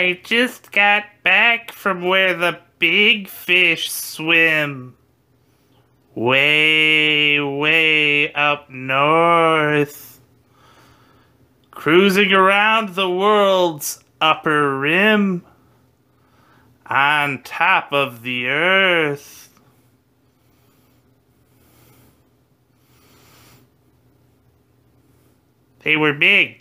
I just got back from where the big fish swim. Way, way up north. Cruising around the world's upper rim. On top of the earth. They were big.